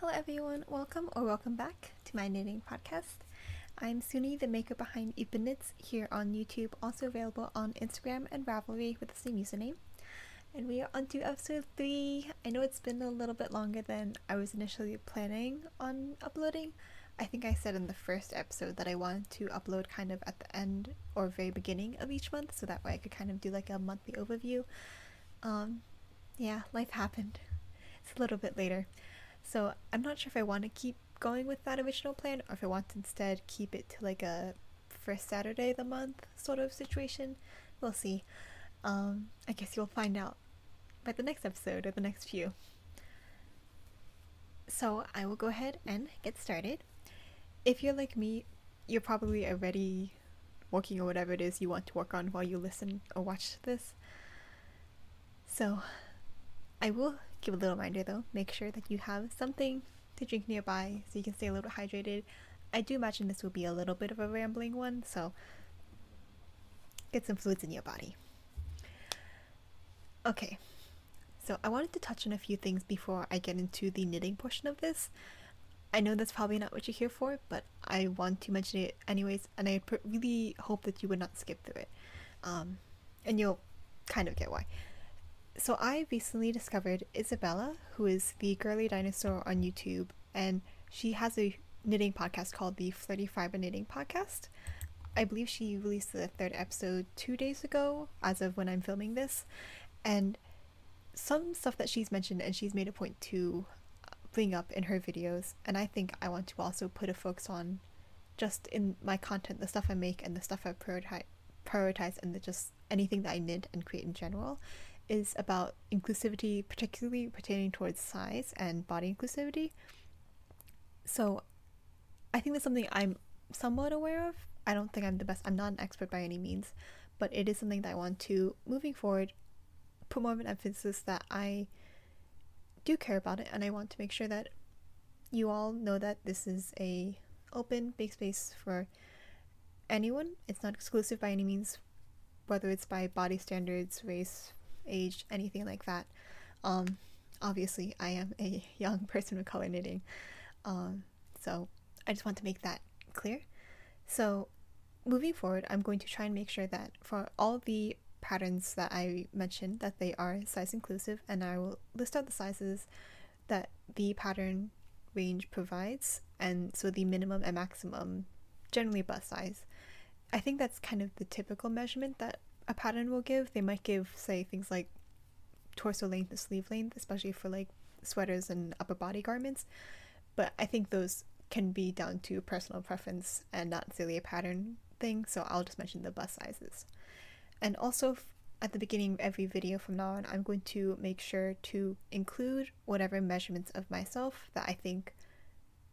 Hello, everyone. Welcome or welcome back to my knitting podcast. I'm Suni, the maker behind Ippeun Knits, here on YouTube, also available on Instagram and Ravelry with the same username. And we are on to episode 3. I know it's been a little bit longer than I was initially planning on uploading. I think I said in the first episode that I wanted to upload kind of at the end or very beginning of each month so that way I could kind of do like a monthly overview. Um, yeah, life happened. It's a little bit later. So I'm not sure if I want to keep going with that original plan or if I want to instead keep it to like a first Saturday of the month sort of situation. We'll see. Um, I guess you'll find out by the next episode or the next few. So I will go ahead and get started. If you're like me, you're probably already working or whatever it is you want to work on while you listen or watch this. So I will give a little reminder though, make sure that you have something to drink nearby so you can stay a little hydrated. I do imagine this will be a little bit of a rambling one, so get some fluids in your body. Okay, so I wanted to touch on a few things before I get into the knitting portion of this. I know that's probably not what you're here for, but I want to mention it anyways, and I really hope that you would not skip through it. Um, and you'll kind of get why. So I recently discovered Isabella, who is the girly dinosaur on YouTube, and she has a knitting podcast called the Flirty Fiber Knitting Podcast. I believe she released the third episode two days ago, as of when I'm filming this, and some stuff that she's mentioned and she's made a point to bring up in her videos, and I think I want to also put a focus on just in my content, the stuff I make and the stuff I prioritize, prioritize, and the just anything that I knit and create in general is about inclusivity, particularly pertaining towards size and body inclusivity. So I think that's something I'm somewhat aware of. I don't think I'm the best, I'm not an expert by any means, but it is something that I want to, moving forward, put more of an emphasis that I do care about it and I want to make sure that you all know that this is a open big space for anyone. It's not exclusive by any means, whether it's by body standards, race, age, anything like that. Um, obviously, I am a young person with color knitting, um, so I just want to make that clear. So, moving forward, I'm going to try and make sure that for all the patterns that I mentioned that they are size inclusive and I will list out the sizes that the pattern range provides and so the minimum and maximum generally bust size. I think that's kind of the typical measurement that a pattern will give. They might give, say, things like torso length and sleeve length, especially for like sweaters and upper body garments. But I think those can be down to personal preference and not necessarily a pattern thing, so I'll just mention the bust sizes. And also, at the beginning of every video from now on, I'm going to make sure to include whatever measurements of myself that I think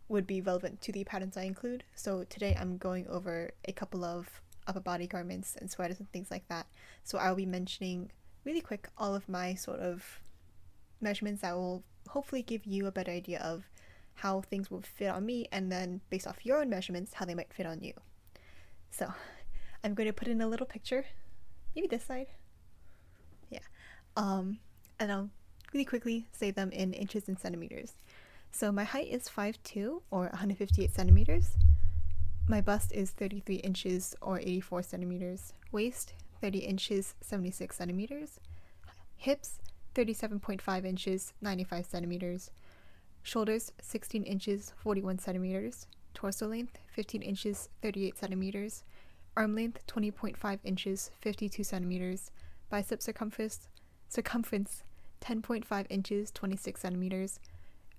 would be relevant to the patterns I include. So today I'm going over a couple of upper body garments and sweaters and things like that. So I'll be mentioning really quick all of my sort of measurements that will hopefully give you a better idea of how things will fit on me and then based off your own measurements how they might fit on you. So I'm going to put in a little picture, maybe this side. Yeah. Um, and I'll really quickly say them in inches and centimeters. So my height is 5'2 or 158 centimeters. My bust is 33 inches or 84 centimeters. Waist 30 inches 76 centimeters. Hips 37.5 inches 95 centimeters. Shoulders 16 inches 41 centimeters. Torso length 15 inches 38 centimeters. Arm length 20.5 inches 52 centimeters. Bicep circumference circumference 10.5 inches 26 centimeters.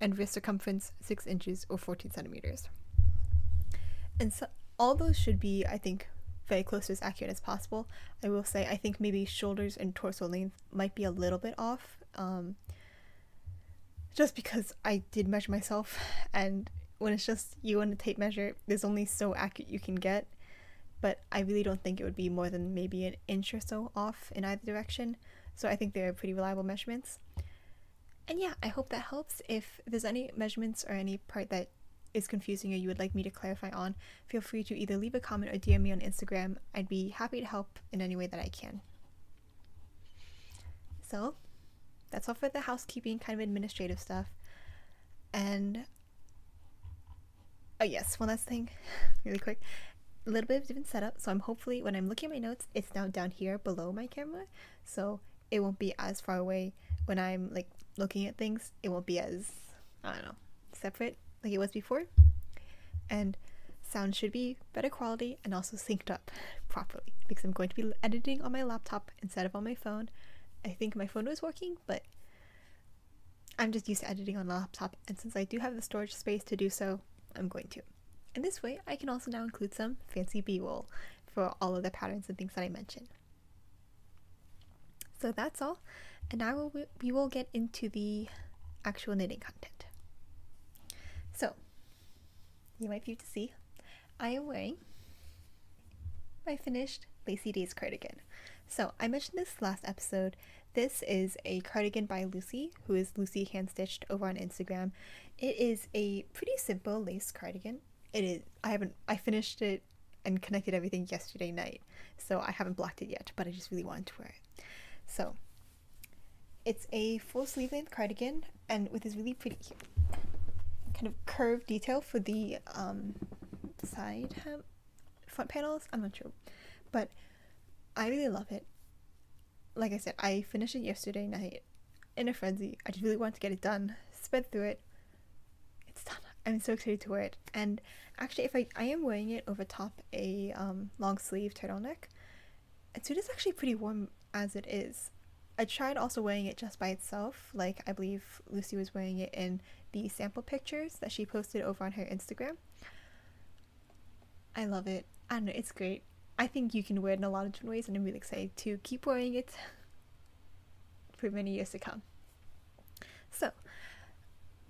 And wrist circumference 6 inches or 14 centimeters. And so all those should be, I think, very close to as accurate as possible. I will say I think maybe shoulders and torso length might be a little bit off. Um, just because I did measure myself and when it's just you and a tape measure, there's only so accurate you can get. But I really don't think it would be more than maybe an inch or so off in either direction. So I think they're pretty reliable measurements. And yeah, I hope that helps. If there's any measurements or any part that is confusing or you would like me to clarify on, feel free to either leave a comment or DM me on Instagram. I'd be happy to help in any way that I can. So, that's all for the housekeeping kind of administrative stuff. And Oh yes, one last thing, really quick. A little bit of different setup. So I'm hopefully when I'm looking at my notes, it's now down here below my camera, so it won't be as far away when I'm like looking at things. It won't be as I don't know separate like it was before, and sound should be better quality and also synced up properly because I'm going to be editing on my laptop instead of on my phone. I think my phone was working, but I'm just used to editing on a laptop, and since I do have the storage space to do so, I'm going to. And this way, I can also now include some fancy b-roll for all of the patterns and things that I mentioned. So that's all, and now we will get into the actual knitting content. So, you might be able to see, I am wearing my finished Lacy Days cardigan. So I mentioned this last episode. This is a cardigan by Lucy, who is Lucy Hand Stitched over on Instagram. It is a pretty simple lace cardigan. It is. I haven't. I finished it and connected everything yesterday night, so I haven't blocked it yet. But I just really wanted to wear it. So it's a full sleeve length cardigan, and with this really pretty kind of curved detail for the um, side front panels. I'm not sure, but I really love it. Like I said, I finished it yesterday night in a frenzy. I just really wanted to get it done. Sped through it. It's done. I'm so excited to wear it. And actually, if I I am wearing it over top a um, long sleeve turtleneck, and so it is actually pretty warm as it is. I tried also wearing it just by itself, like I believe Lucy was wearing it in the sample pictures that she posted over on her Instagram. I love it. I don't know, it's great. I think you can wear it in a lot of different ways, and I'm really excited to keep wearing it for many years to come. So,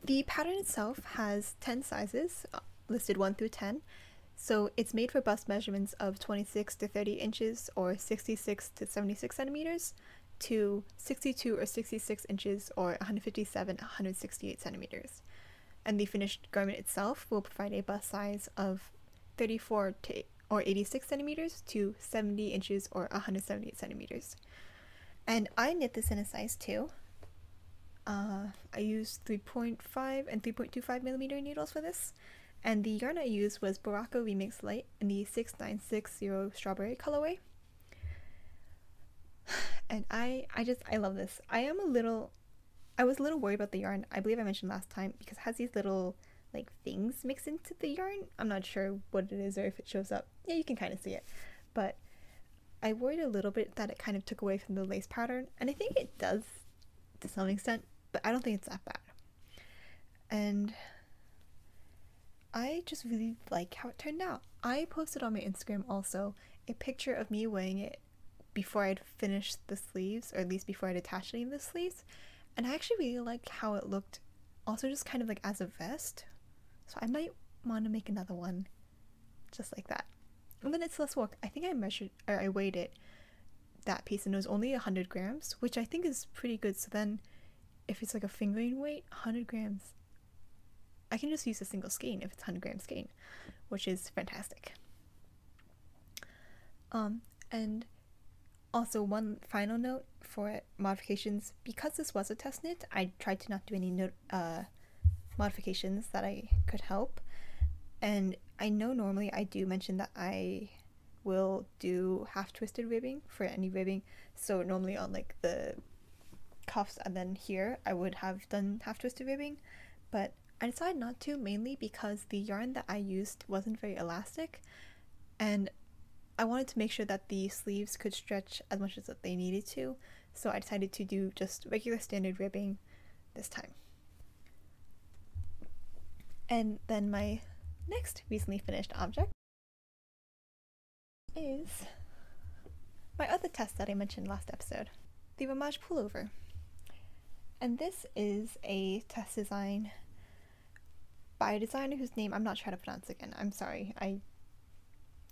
the pattern itself has 10 sizes, uh, listed 1 through 10. So, it's made for bust measurements of 26 to 30 inches or 66 to 76 centimeters to 62 or 66 inches or 157 168 centimeters. And the finished garment itself will provide a bust size of 34 to or 86 centimeters to 70 inches or 178 centimeters. And I knit this in a size 2. Uh, I used 3.5 and 3.25 millimeter needles for this. And the yarn I used was Berroco Remix Light in the 6960 Strawberry colorway. And I, I just, I love this. I am a little, I was a little worried about the yarn. I believe I mentioned last time because it has these little like things mixed into the yarn. I'm not sure what it is or if it shows up. Yeah, you can kind of see it. But I worried a little bit that it kind of took away from the lace pattern, and I think it does to some extent, but I don't think it's that bad. And I just really like how it turned out. I posted on my Instagram also a picture of me wearing it before I'd finished the sleeves, or at least before I'd attached any of the sleeves, and I actually really like how it looked also just kind of like as a vest so I might want to make another one just like that. And then it's less work. I think I measured or I weighed it that piece and it was only 100 grams, which I think is pretty good. So then if it's like a fingering weight, 100 grams, I can just use a single skein if it's 100 gram skein, which is fantastic. Um, and also one final note for modifications, because this was a test knit, I tried to not do any uh, modifications that I could help. And I know normally I do mention that I will do half twisted ribbing for any ribbing. So normally on like the cuffs and then here I would have done half twisted ribbing, but I decided not to mainly because the yarn that I used wasn't very elastic and I wanted to make sure that the sleeves could stretch as much as they needed to. So I decided to do just regular standard ribbing this time. And then my next recently finished object is my other test that I mentioned last episode, the Ramaj pullover. And this is a test design by a designer whose name I'm not how to pronounce again. I'm sorry, I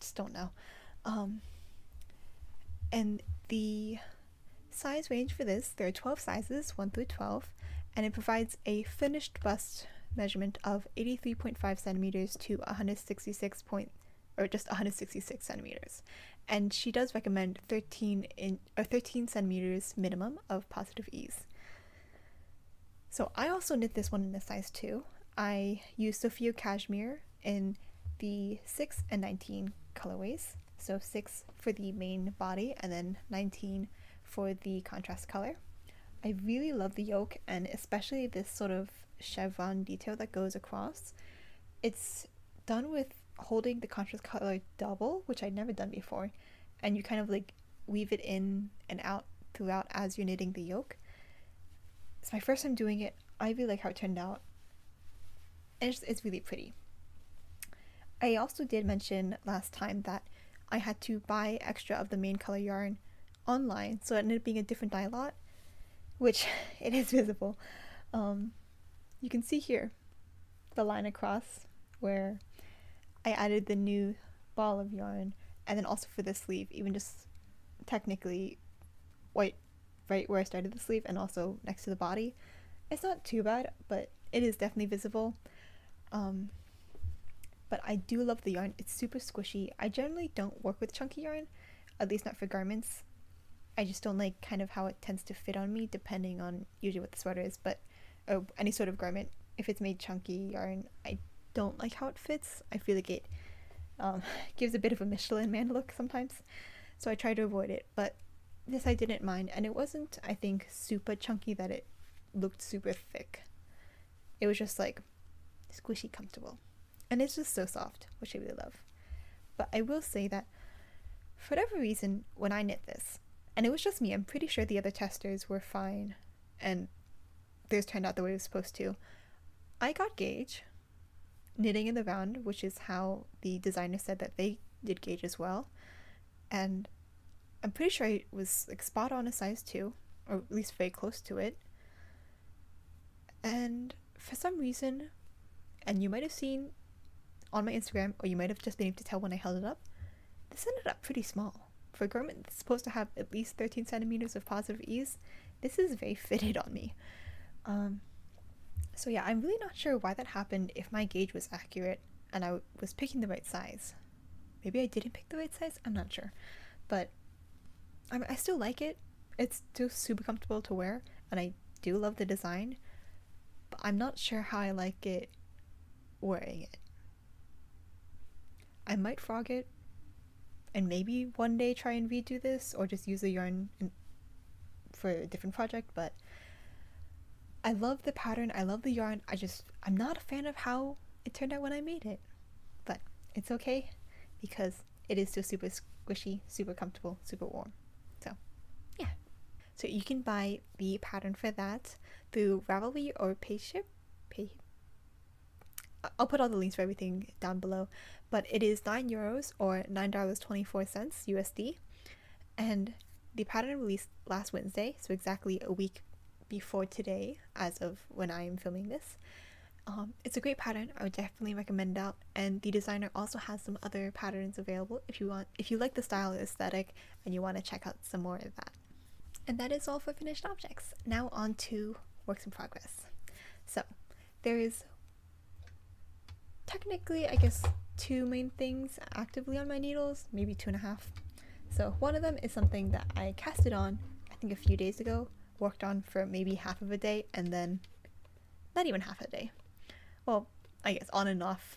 just don't know. Um, and the size range for this, there are 12 sizes, 1 through 12, and it provides a finished bust measurement of 83.5 centimeters to 166 point or just 166 centimeters. And she does recommend 13 in or 13 centimeters minimum of positive ease. So i also knit this one in a size 2 i used soffio cashmere in the 6 and 19 colorways. So 6 for the main body and then 19 for the contrast color. I really love the yoke and especially this sort of chevron detail that goes across. It's done with holding the contrast color double, which I'd never done before, and you kind of like weave it in and out throughout as you're knitting the yoke. It's my first time doing it. I really like how it turned out. And it's, it's really pretty. I also did mention last time that I had to buy extra of the main color yarn online, so it ended up being a different dye lot, which it is visible. Um, you can see here the line across where I added the new ball of yarn, and then also for the sleeve, even just technically white right where I started the sleeve and also next to the body. It's not too bad, but it is definitely visible. Um, but I do love the yarn. It's super squishy. I generally don't work with chunky yarn, at least not for garments. I just don't like kind of how it tends to fit on me, depending on usually what the sweater is, but or any sort of garment. If it's made chunky yarn, I don't like how it fits. I feel like it um, gives a bit of a Michelin man look sometimes, so I try to avoid it. But this I didn't mind, and it wasn't, I think, super chunky that it looked super thick. It was just like squishy comfortable. And it's just so soft, which I really love. But I will say that for whatever reason, when I knit this, and it was just me, I'm pretty sure the other testers were fine and theirs turned out the way it was supposed to. I got gauge knitting in the round, which is how the designer said that they did gauge as well. And I'm pretty sure it was like spot on a size 2, or at least very close to it. And for some reason, and you might have seen on my Instagram, or you might have just been able to tell when I held it up, this ended up pretty small. For a garment that's supposed to have at least 13 centimeters of positive ease, this is very fitted on me. Um, so yeah, I'm really not sure why that happened if my gauge was accurate and I was picking the right size. Maybe I didn't pick the right size, I'm not sure. But I, I still like it. It's still super comfortable to wear, and I do love the design, but I'm not sure how I like it wearing it. I might frog it and maybe one day try and redo this or just use the yarn in, for a different project, but I love the pattern, I love the yarn. I just I'm not a fan of how it turned out when I made it. But it's okay because it is still super squishy, super comfortable, super warm. So, yeah. So you can buy the pattern for that through Ravelry or Payhip. Pay I'll put all the links for everything down below, but it is 9 euros or $9.24 USD. And the pattern released last Wednesday, so exactly a week before today, as of when I am filming this. Um, it's a great pattern. I would definitely recommend it. And the designer also has some other patterns available if you want, if you like the style aesthetic and you want to check out some more of that. And that is all for finished objects. Now on to works in progress. So there is technically, I guess, two main things actively on my needles, maybe two and a half. So one of them is something that I casted on, I think a few days ago, worked on for maybe half of a day, and then not even half a day. Well, I guess on and off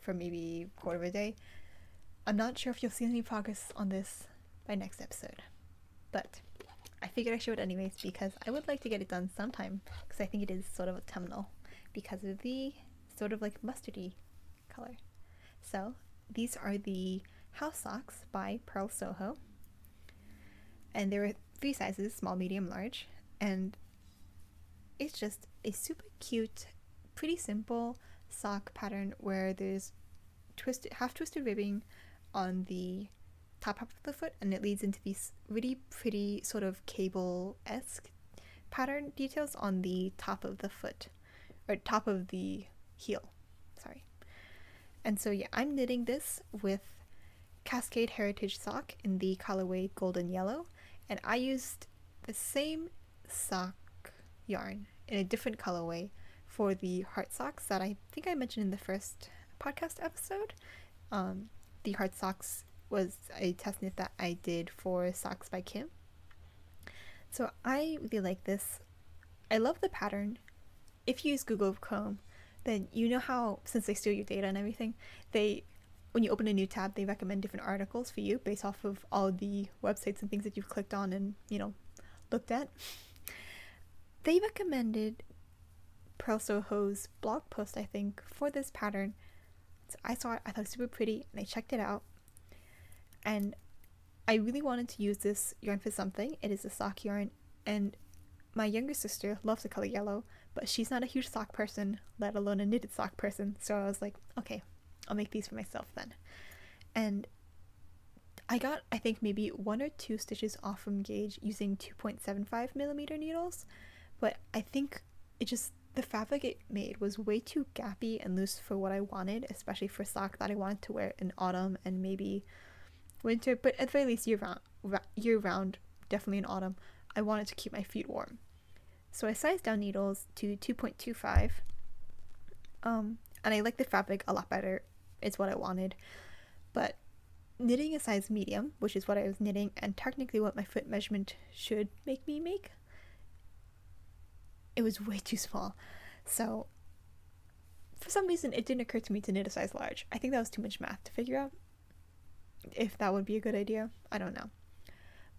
for maybe quarter of a day. I'm not sure if you'll see any progress on this by next episode, but I figured I should anyways because I would like to get it done sometime because I think it is sort of a autumnal because of the sort of like mustardy color. So these are the house socks by Purl Soho. And there are three sizes, small, medium, large. And it's just a super cute, pretty simple sock pattern where there's twisted half twisted ribbing on the top half of the foot and it leads into these really pretty sort of cable-esque pattern details on the top of the foot or top of the heel. Sorry. And so yeah, I'm knitting this with Cascade Heritage sock in the colorway golden yellow, and I used the same sock yarn in a different colorway for the heart socks that I think I mentioned in the first podcast episode. Um, the heart socks was a test knit that I did for Socks by Kim. So I really like this. I love the pattern. If you use Google Chrome, then you know how since they steal your data and everything, they when you open a new tab, they recommend different articles for you based off of all the websites and things that you've clicked on and, you know, looked at. They recommended Purl Soho's blog post, I think, for this pattern. So I saw it, I thought it was super pretty, and I checked it out. And I really wanted to use this yarn for something. It is a sock yarn, and my younger sister loves the color yellow, but she's not a huge sock person, let alone a knitted sock person. So I was like, okay, I'll make these for myself then. And I got, I think, maybe one or two stitches off from gauge using 2.75 millimeter needles, but I think it just, the fabric it made was way too gappy and loose for what I wanted, especially for sock that I wanted to wear in autumn and maybe winter, but at the very least year round, year round, definitely in autumn. I wanted to keep my feet warm. So I sized down needles to 2.25. Um, and I like the fabric a lot better. It's what I wanted. But knitting a size medium, which is what I was knitting, and technically what my foot measurement should make me make, it was way too small. So for some reason it didn't occur to me to knit a size large. I think that was too much math to figure out. If that would be a good idea, I don't know.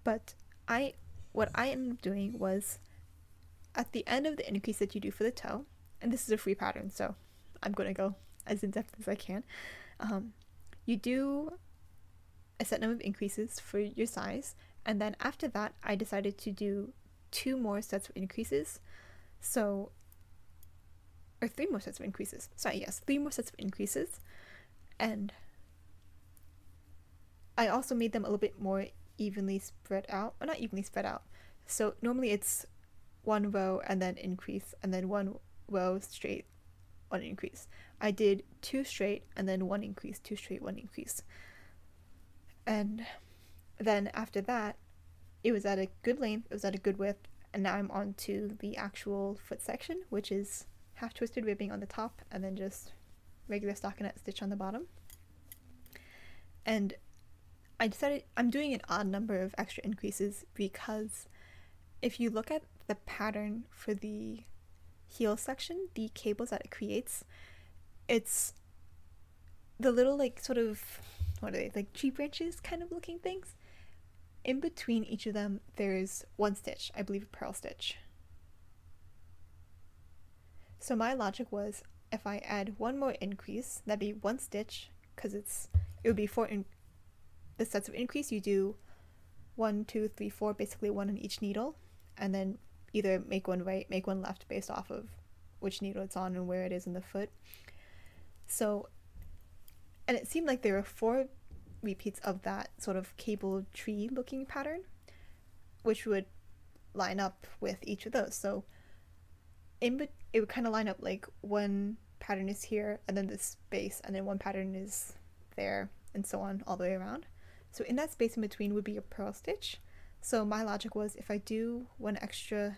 But I what I ended up doing was at the end of the increase that you do for the toe, and this is a free pattern, so I'm going to go as in depth as I can. Um, you do a set number of increases for your size, and then after that, I decided to do two more sets of increases. So, or three more sets of increases. Sorry, yes, three more sets of increases. And I also made them a little bit more evenly spread out, or not evenly spread out. So normally it's one row and then increase, and then one row straight, one increase. I did two straight and then one increase, two straight, one increase. And then after that, it was at a good length, it was at a good width, and now I'm on to the actual foot section, which is half twisted ribbing on the top and then just regular stockinette stitch on the bottom. And I decided I'm doing an odd number of extra increases because if you look at the pattern for the heel section, the cables that it creates, it's the little like sort of what are they like tree branches kind of looking things. In between each of them, there's one stitch, I believe a purl stitch. So my logic was if I add one more increase, that'd be one stitch because it's it would be four in the sets of increase you do one, two, three, four, basically one on each needle, and then either make one right, make one left based off of which needle it's on and where it is in the foot. So, and it seemed like there were four repeats of that sort of cable tree looking pattern, which would line up with each of those. So, in it would kind of line up like one pattern is here and then this space, and then one pattern is there, and so on all the way around. So in that space in between would be a purl stitch. So my logic was if I do one extra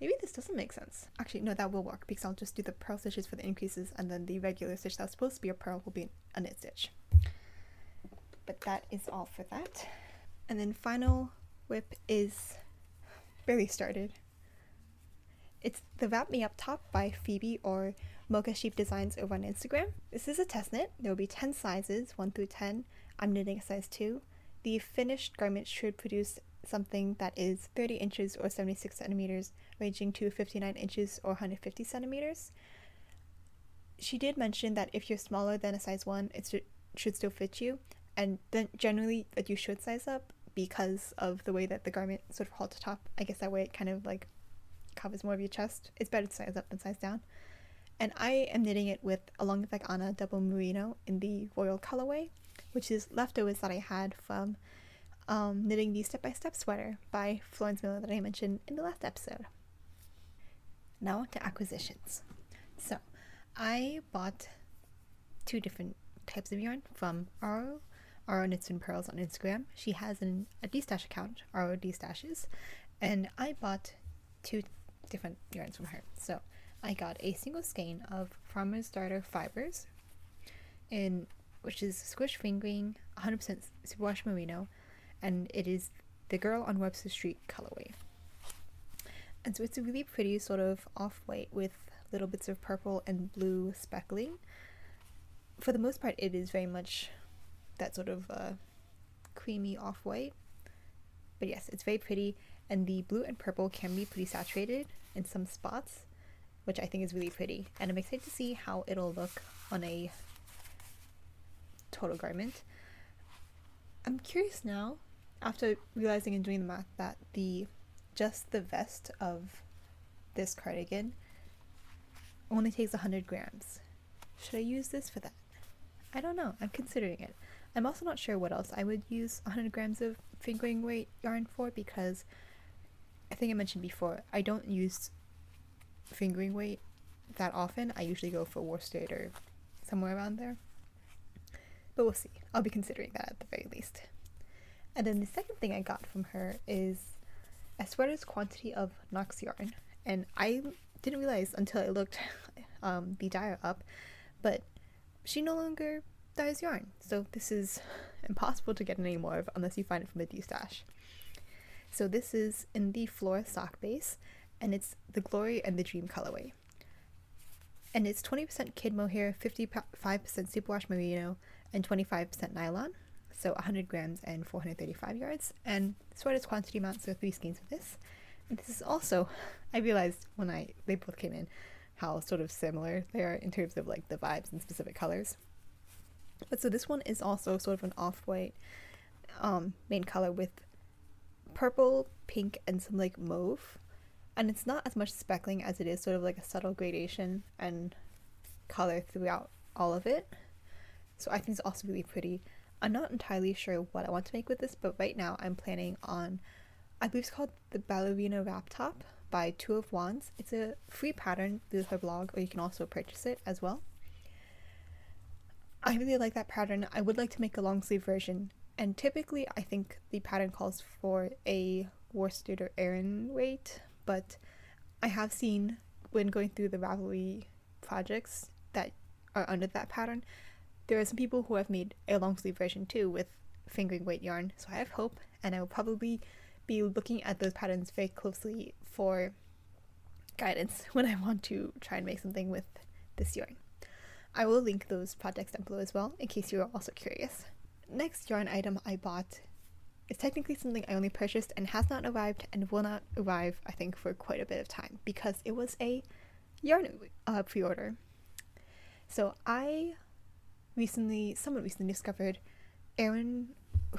Maybe this doesn't make sense. Actually, no, that will work because I'll just do the purl stitches for the increases and then the regular stitch that's supposed to be a purl will be a knit stitch. But that is all for that. And then final WIP is barely started. It's the Wrap Me Up top by Phoebe or Mocha Sheep Designs over on Instagram. This is a test knit. There will be 10 sizes, 1 through 10. I'm knitting a size 2. The finished garment should produce something that is 30 inches or 76 centimeters, ranging to 59 inches or 150 centimeters. She did mention that if you're smaller than a size 1, it should, still fit you, and then generally that you should size up because of the way that the garment sort of to top. I guess that way it kind of like covers more of your chest. It's better to size up than size down and I am knitting it with a long neck Anna double merino in the royal colorway, which is leftovers that I had from um, knitting the step by step sweater by Florence Miller that I mentioned in the last episode. Now on to acquisitions. So I bought two different types of yarn from Aro. Aro Knits and Pearls on Instagram. She has an, a D-Stash account, Aro D-Stashes, and I bought two different yarns from her. So I got a single skein of Farmer's Daughter fibers, in which is squish fingering, 100% superwash merino, and it is the Girl on Webster Street colorway. And so it's a really pretty sort of off white with little bits of purple and blue speckling. For the most part, it is very much that sort of uh, creamy off white. But yes, it's very pretty, and the blue and purple can be pretty saturated in some spots, which I think is really pretty. And I'm excited to see how it'll look on a total garment. I'm curious now, after realizing and doing the math, that the just the vest of this cardigan only takes 100 grams. Should I use this for that? I don't know. I'm considering it. I'm also not sure what else I would use 100 grams of fingering weight yarn for because I think I mentioned before, I don't use fingering weight that often. I usually go for worsted or somewhere around there. But we'll see. I'll be considering that at the very least. And then the second thing I got from her is a sweater's quantity of Knox yarn. And I didn't realize until I looked um, the dyer up, but she no longer dyes yarn. So this is impossible to get any more of unless you find it from a D-stash. So this is in the Flora sock base, and it's the Glory and the Dream colorway. And it's 20% kid mohair, 55% superwash merino, and 25% nylon. So 100 grams and 435 yards. And sweater's quantity amount, so three skeins of this. And this is also, I realized when I they both came in, how sort of similar they are in terms of like the vibes and specific colors. But so this one is also sort of an off-white um, main color with purple, pink, and some like mauve. And it's not as much speckling as it is sort of like a subtle gradation and color throughout all of it. So I think it's also really pretty. I'm not entirely sure what I want to make with this, but right now I'm planning on, I believe it's called the Ballerina Wrap Top by Two of Wands. It's a free pattern through her blog, or you can also purchase it as well. I really like that pattern. I would like to make a long sleeve version, and typically I think the pattern calls for a worsted or Aran weight, but I have seen when going through the Ravelry projects that are under that pattern, there are some people who have made a long sleeve version too with fingering weight yarn, so I have hope, and I will probably be looking at those patterns very closely for guidance when I want to try and make something with this yarn. I will link those projects down below as well in case you're also curious. Next yarn item I bought is technically something I only purchased and has not arrived and will not arrive, I think, for quite a bit of time because it was a yarn uh, pre order. So I recently, someone recently discovered Erin,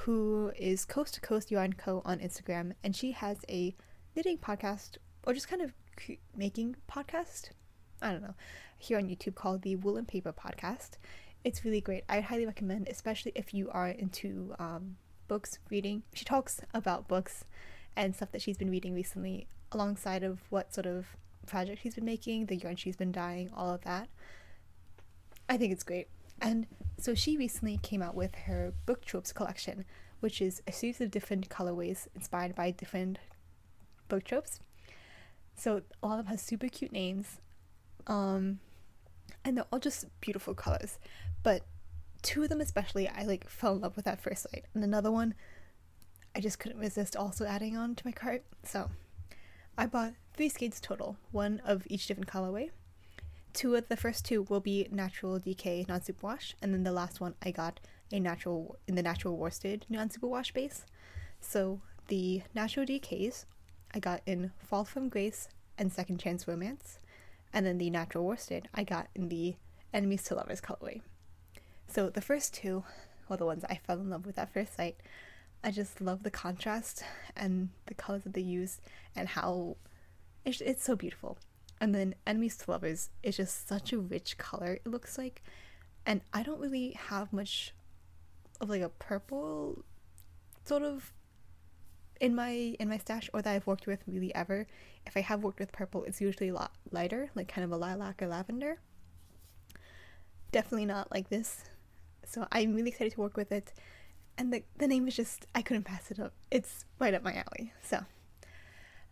who is Coast to Coast Yarn Co. on Instagram, and she has a knitting podcast or just kind of making podcast. I don't know here on YouTube called the Wool and Paper Podcast. It's really great. I highly recommend, especially if you are into um, books, reading. She talks about books and stuff that she's been reading recently, alongside of what sort of project she's been making, the yarn she's been dyeing, all of that. I think it's great. And so she recently came out with her book tropes collection, which is a series of different colorways inspired by different book tropes. So all of them have super cute names. Um, and they're all just beautiful colors. But two of them especially, I like fell in love with at first sight, and another one, I just couldn't resist also adding on to my cart. So I bought three skates total, one of each different colorway. Two of the first two will be natural DK non superwash, and then the last one I got a natural in the natural worsted non superwash base. So the natural DKs I got in Fall from Grace and Second Chance Romance, and then the natural worsted I got in the enemies to lovers colorway. So the first two, well, the ones I fell in love with at first sight, I just love the contrast and the colors that they use and how it's, it's so beautiful. And then enemies to lovers is just such a rich color. It looks like, and I don't really have much of like a purple sort of in my in my stash or that I've worked with really ever. If I have worked with purple, it's usually a lot lighter, like kind of a lilac or lavender. Definitely not like this. So I'm really excited to work with it. And the, the name is just, I couldn't pass it up. It's right up my alley. So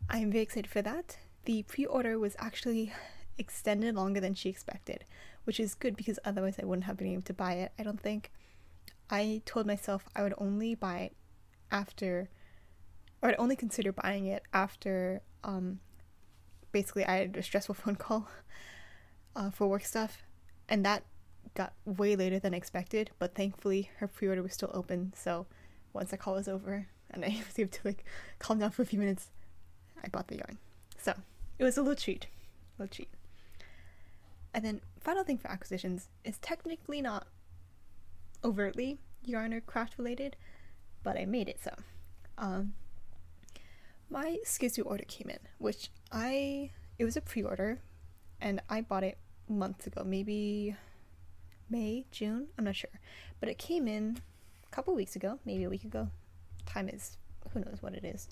I'm very excited for that. The pre order was actually extended longer than she expected, which is good because otherwise I wouldn't have been able to buy it, I don't think. I told myself I would only buy it after or I'd only consider buying it after um, basically I had a stressful phone call uh, for work stuff, and that got way later than expected. But thankfully, her pre-order was still open. So once the call was over and I was able to like calm down for a few minutes, I bought the yarn. So it was a little treat, a little treat. And then final thing for acquisitions is technically not overtly yarn or craft related, but I made it so. Um, my SKZOO order came in, which I it was a pre-order, and I bought it months ago, maybe May, June, I'm not sure, but it came in a couple weeks ago, maybe a week ago. Time is who knows what it is.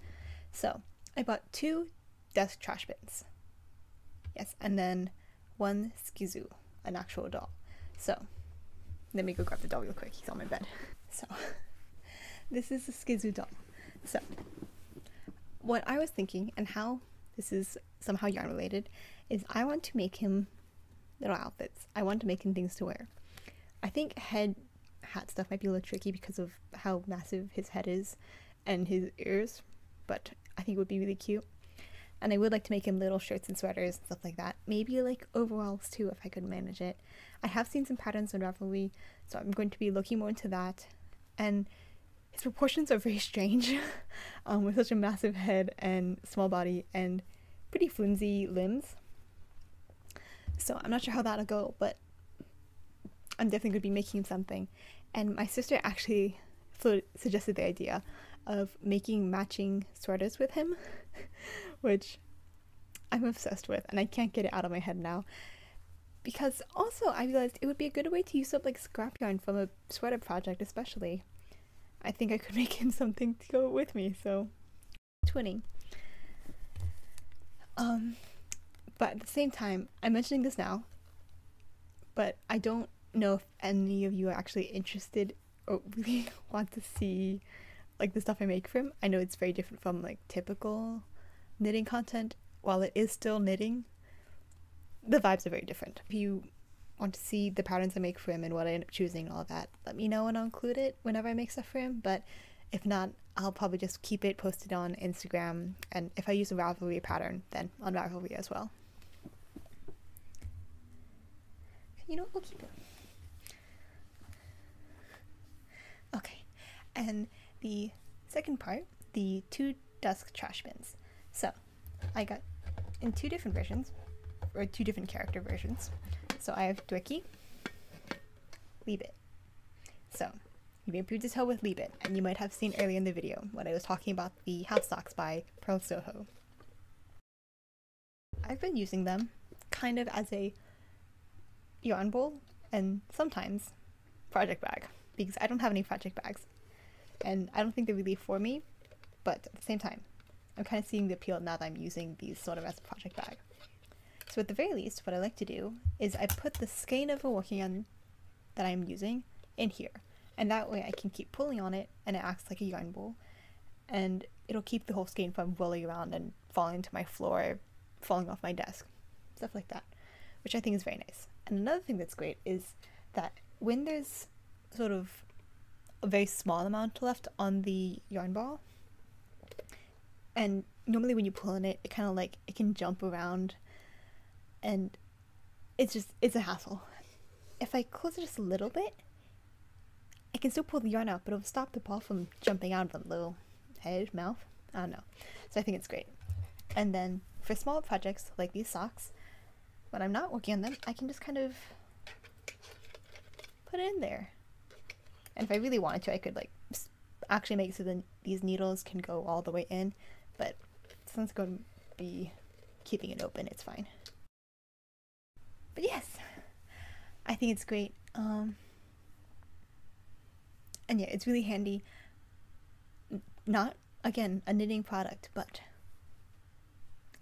So I bought two desk trash bins. Yes, and then one SKZOO, an actual doll. So let me go grab the doll real quick. He's on my bed. So this is the SKZOO doll. So what I was thinking and how this is somehow yarn related is I want to make him little outfits. I want to make him things to wear. I think head hat stuff might be a little tricky because of how massive his head is and his ears, but I think it would be really cute. And I would like to make him little shirts and sweaters and stuff like that. Maybe like overalls too if I could manage it. I have seen some patterns on Ravelry, so I'm going to be looking more into that. And his proportions are very strange, um, with such a massive head and small body and pretty flimsy limbs. So I'm not sure how that'll go, but I'm definitely going to be making something. And my sister actually suggested the idea of making matching sweaters with him, which I'm obsessed with, and I can't get it out of my head now. Because also, I realized it would be a good way to use up like scrap yarn from a sweater project, especially. I think I could make him something to go with me, so twinning. Um, but at the same time, I'm mentioning this now, but I don't know if any of you are actually interested or really want to see like the stuff I make for him. I know it's very different from like typical knitting content. While it is still knitting, the vibes are very different. If you want to see the patterns I make for him and what I end up choosing and all that, let me know and I'll include it whenever I make stuff for him. But if not, I'll probably just keep it posted on Instagram and if I use a Ravelry pattern, then on Ravelry as well. You know, we'll keep it. Okay, and the second part, the two dusk trash bins. So, I got in two different versions, or two different character versions. So I have Dwaekki, Leebit. So, you may able to tell with Leebit, and you might have seen earlier in the video when I was talking about the house socks by Purl Soho. I've been using them kind of as a yarn bowl and sometimes project bag because I don't have any project bags and I don't think they're really for me, but at the same time, I'm kind of seeing the appeal now that I'm using these sort of as a project bag. So at the very least, what I like to do is I put the skein of a working yarn that I'm using in here, and that way I can keep pulling on it and it acts like a yarn bowl, and it'll keep the whole skein from rolling around and falling to my floor, falling off my desk, stuff like that, which I think is very nice. And another thing that's great is that when there's sort of a very small amount left on the yarn ball, and normally when you pull on it, it kind of like it can jump around, and it's just it's a hassle. If I close it just a little bit, I can still pull the yarn out, but it'll stop the ball from jumping out of the little head, mouth. I don't know. So I think it's great. And then for small projects like these socks, when I'm not working on them, I can just kind of put it in there. And if I really wanted to, I could like actually make so that these needles can go all the way in, but since going to be keeping it open, it's fine. But yes, I think it's great. Um, and yeah, it's really handy. Not, again, a knitting product, but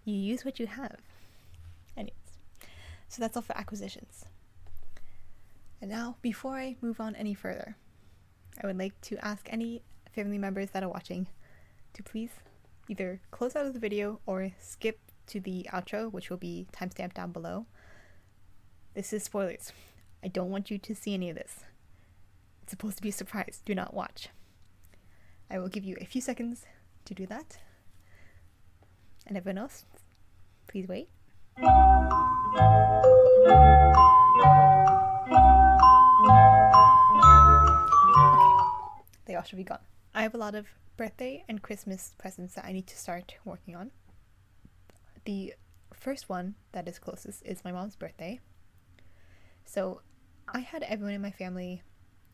you use what you have. Anyways, so that's all for acquisitions. And now, before I move on any further, I would like to ask any family members that are watching to please either close out of the video or skip to the outro, which will be timestamped down below. This is spoilers. I don't want you to see any of this. It's supposed to be a surprise. Do not watch. I will give you a few seconds to do that. And everyone else, please wait. Okay, they all should be gone. I have a lot of birthday and Christmas presents that I need to start working on. The first one that is closest is my mom's birthday. So I had everyone in my family,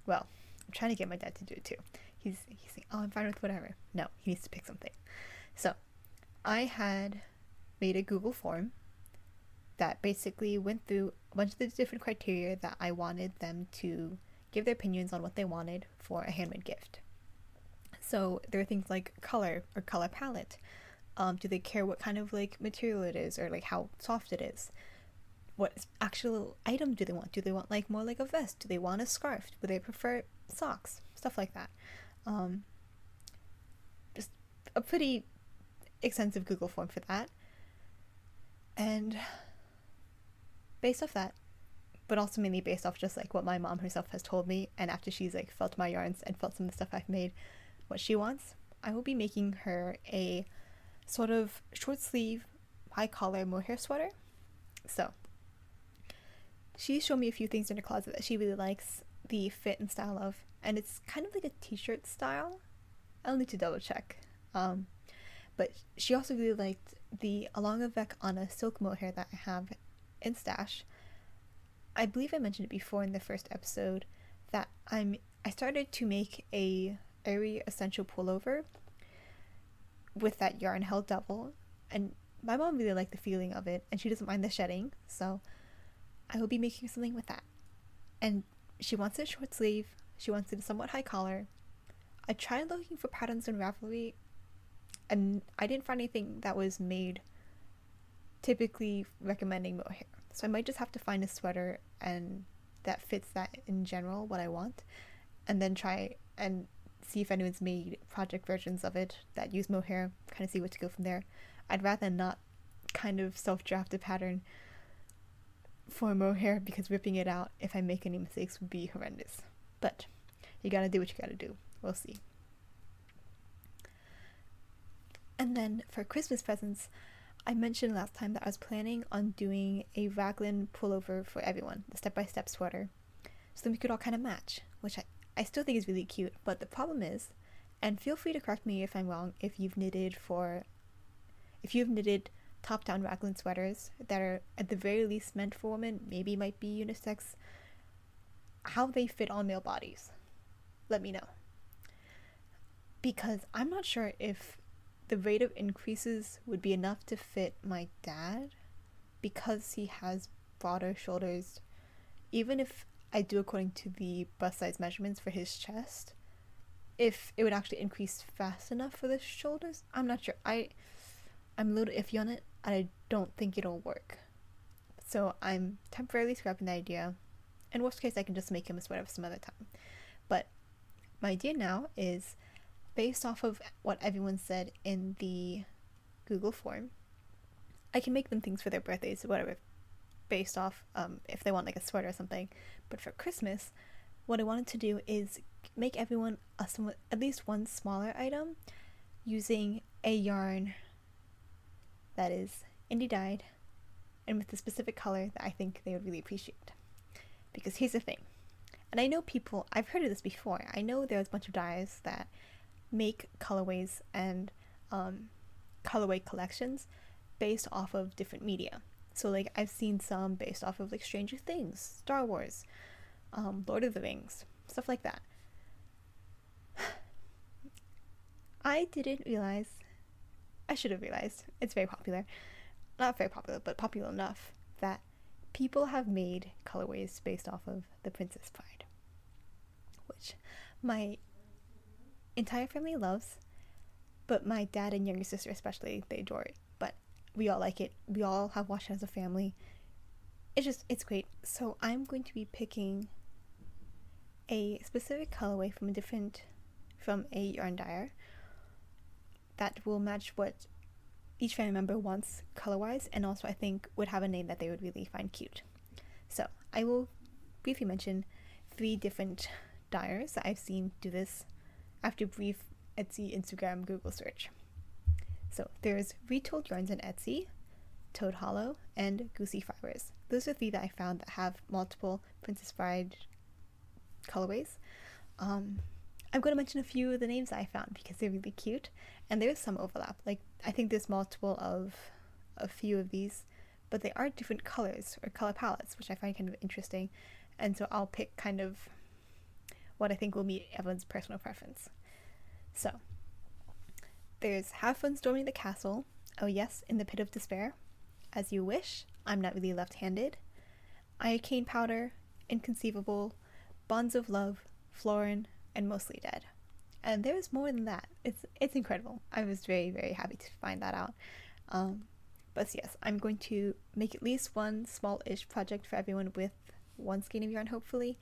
well, I'm trying to get my dad to do it too. He's he's saying, "Oh, I'm fine with whatever." No, he needs to pick something. So, I had made a Google form that basically went through a bunch of the different criteria that I wanted them to give their opinions on what they wanted for a handmade gift. So there are things like color or color palette. Um, do they care what kind of like material it is or like how soft it is? What actual item do they want? Do they want like more like a vest? Do they want a scarf? Do they prefer socks? Stuff like that. Um, just a pretty extensive Google form for that. And based off that, but also mainly based off just like what my mom herself has told me, and after she's like felt my yarns and felt some of the stuff I've made, what she wants, I will be making her a sort of short sleeve, high collar mohair sweater. So, she showed me a few things in her closet that she really likes the fit and style of, and it's kind of like a t shirt style. I'll need to double check. Um, but she also really liked the Along Avec Anna silk mohair that I have in stash. I believe I mentioned it before in the first episode that I'm I started to make a Aerie essential pullover with that yarn held double. And my mom really liked the feeling of it and she doesn't mind the shedding so I will be making something with that. And she wants it short sleeve. She wants it a somewhat high collar. I tried looking for patterns in Ravelry and I didn't find anything that was made typically recommending mohair. So I might just have to find a sweater and that fits that in general what I want and then try and see if anyone's made project versions of it that use mohair, kind of see what to go from there. I'd rather not kind of self draft a pattern for mohair because ripping it out if I make any mistakes would be horrendous. But you gotta do what you gotta do. We'll see. And then for Christmas presents, I mentioned last time that I was planning on doing a raglan pullover for everyone, the step by step sweater, so then we could all kind of match, which I, I still think it's really cute. But the problem is, and feel free to correct me if I'm wrong, if you've knitted for, if you've knitted top down raglan sweaters that are at the very least meant for women, maybe might be unisex, how they fit on male bodies. Let me know. Because I'm not sure if the rate of increases would be enough to fit my dad because he has broader shoulders. Even if I do according to the bust size measurements for his chest. If it would actually increase fast enough for the shoulders, I'm not sure. I I'm a little iffy on it, and I don't think it'll work. So I'm temporarily scrapping the idea. In worst case, I can just make him a sweater some other time. But my idea now is based off of what everyone said in the Google form. I can make them things for their birthdays, or whatever, based off um, if they want like a sweater or something. But for Christmas, what I wanted to do is make everyone a at least one smaller item using a yarn that is indie dyed and with a specific color that I think they would really appreciate. Because here's the thing, and I know people, I've heard of this before, I know there's a bunch of dyes that make colorways and um, colorway collections based off of different media. So like I've seen some based off of like Stranger Things, Star Wars, um, Lord of the Rings, stuff like that. I didn't realize I should have realized it's very popular. Not very popular, but popular enough that people have made colorways based off of the Princess Bride. Which my entire family loves, but my dad and younger sister especially, they adore it we all like it. We all have watched it as a family. It's just, it's great. So I'm going to be picking a specific colorway from a different, from a yarn dyer that will match what each family member wants color-wise and also I think would have a name that they would really find cute. So I will briefly mention three different dyers that I've seen do this after a brief Etsy, Instagram, Google search. So there's Retold Yarns on Etsy, Toad Hollow, and Goosey Fibers. Those are three that I found that have multiple Princess Bride colorways. Um, I'm going to mention a few of the names I found because they're really cute and there's some overlap. Like, I think there's multiple of a few of these, but they are different colors or color palettes, which I find kind of interesting. And so I'll pick kind of what I think will meet everyone's personal preference. So, there's Have Fun Storming the Castle, Oh Yes, in the Pit of Despair, As You Wish, I'm Not Really Left Handed, Iocane Powder, Inconceivable, Bonds of Love, Florin, and Mostly Dead. And there's more than that. It's it's incredible. I was very very happy to find that out. Um, but yes, I'm going to make at least one small-ish project for everyone with one skein of yarn, hopefully.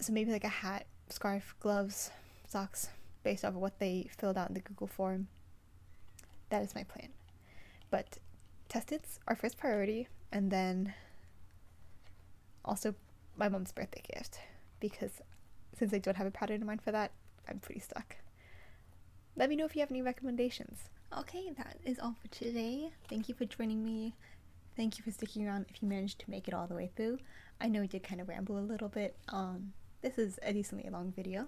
So maybe like a hat, scarf, gloves, socks, based off of what they filled out in the Google form. That is my plan. But test it's our first priority, and then also my mom's birthday gift because since I don't have a pattern in mind for that, I'm pretty stuck. Let me know if you have any recommendations. Okay, that is all for today. Thank you for joining me. Thank you for sticking around if you managed to make it all the way through. I know I did kind of ramble a little bit. Um, this is a decently long video.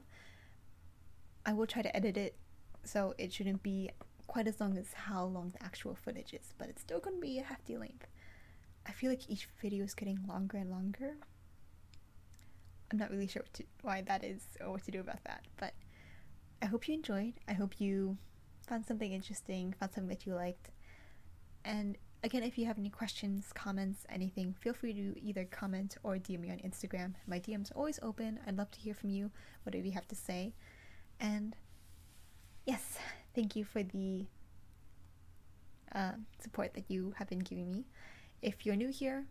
I will try to edit it so it shouldn't be quite as long as how long the actual footage is, but it's still going to be a hefty length. I feel like each video is getting longer and longer. I'm not really sure to, why that is or what to do about that, but I hope you enjoyed. I hope you found something interesting, found something that you liked. And again, if you have any questions, comments, anything, feel free to either comment or DM me on Instagram. My DM's always open. I'd love to hear from you, whatever you have to say. And yes, thank you for the uh, support that you have been giving me. If you're new here,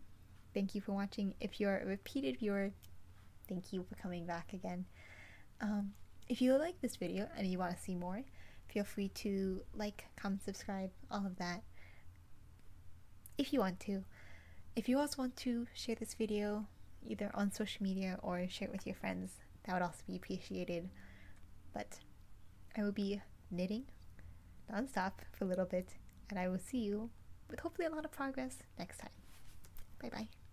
thank you for watching. If you're a repeated viewer, thank you for coming back again. Um, if you like this video and you want to see more, feel free to like, comment, subscribe, all of that. If you want to. If you also want to share this video either on social media or share it with your friends, that would also be appreciated. But I will be knitting nonstop for a little bit, and I will see you with hopefully a lot of progress next time. Bye bye.